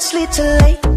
Bad habits late